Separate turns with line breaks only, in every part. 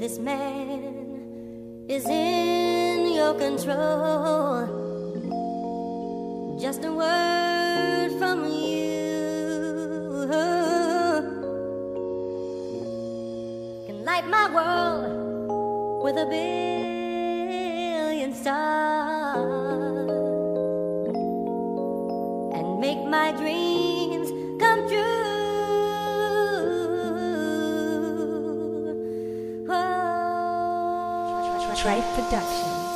this man is in your control. Just a word from you can light my world with a billion stars and make my dreams come true.
Trife Productions.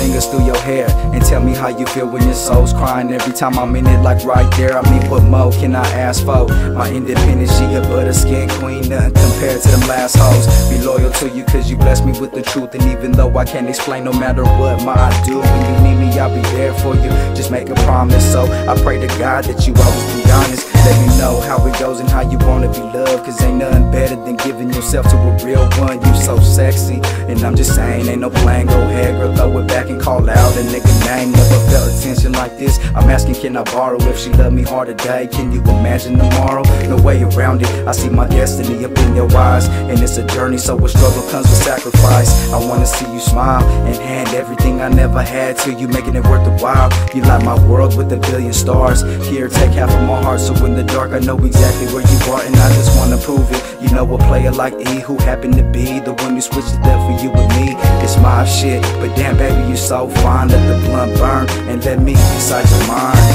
Fingers through your hair and tell me how you feel when your soul's crying every time I'm in it, like right there. I mean, what more can I ask for? My independent, she a butter skin queen, nothing compared to them last hoes. Be loyal to you, cause you bless me with the truth. And even though I can't explain, no matter what, my I do. When you need me, I'll be there for you. Just make a promise. So I pray to God that you always be honest. Let me know how it goes and how you wanna be loved. Cause ain't nothing better than giving yourself to a real one. You so sexy. And I'm just saying, ain't no plan, go ahead, girl, throw it back and call out a nigga name. Never felt attention like this. I'm asking, can I borrow if she love me hard today? Can you imagine tomorrow? No way around it. I see my destiny up in your eyes. And it's a journey, so a struggle comes with sacrifice. I wanna see you smile and hand everything I never had to you, making it worth the while. You light my world with a billion stars. Here, take half of my heart, so in the dark, I know exactly where you are, and I just wanna prove it. You know, a player like E who happened to be the one who switched it up for you and me. It's my shit, but damn, baby, you so fine. Let the blunt burn and let me inside your mind.